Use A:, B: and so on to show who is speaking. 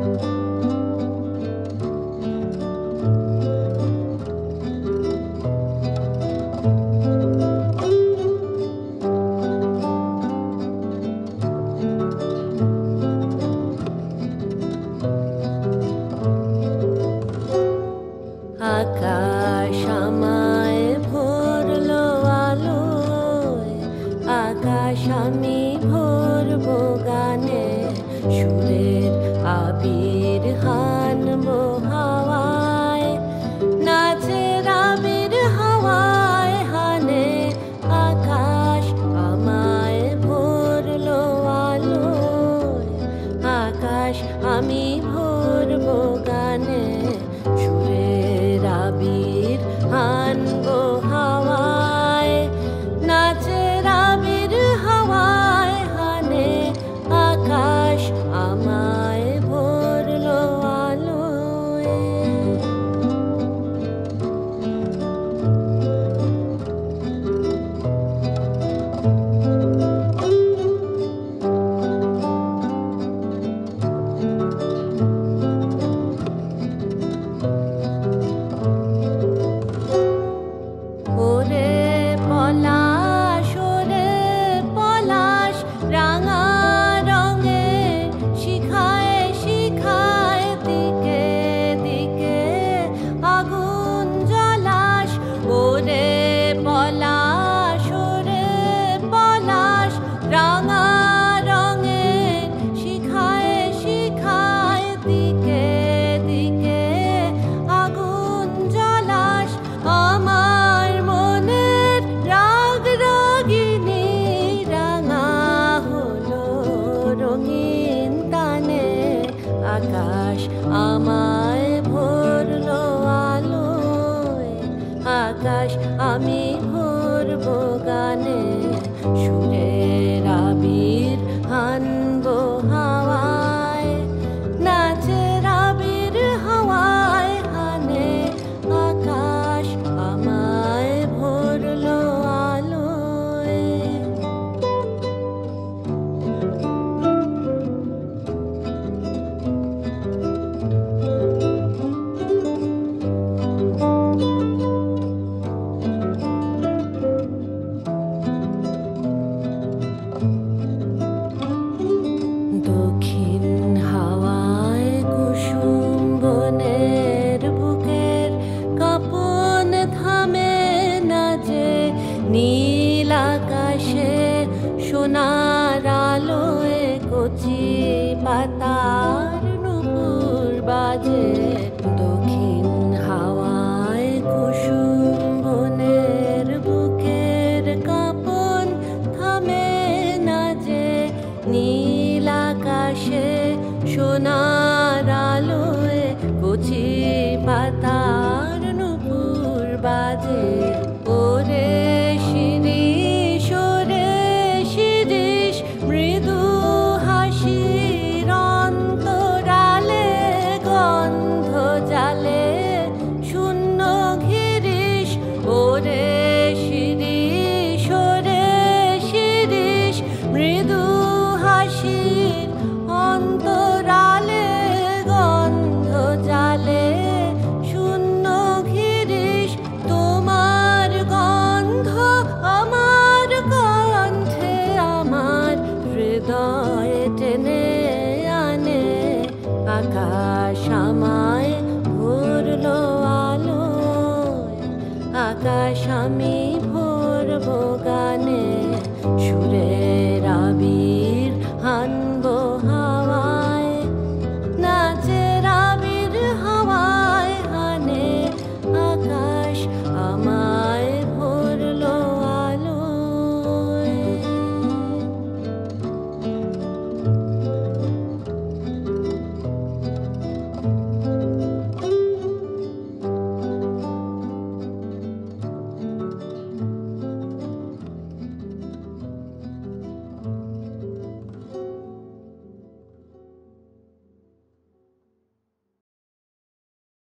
A: Música হানবো হাওয়ায় হানে আকাশ আকাশ আমি ভরবো গানে সুরে আমায় ভরল আলোয় আকাশ আমি ভরব গানে সুরের আবির নীলাকাশে সোনার আলোয় কচি পাতার নুপুর বাজে। দক্ষিণ হাওয়ায় কুসুম বনের বুকের কাপন থামে না যে। আকাশে সোনার আলোয় কচি আকাশ আমি ভরব গানে সুরের আবি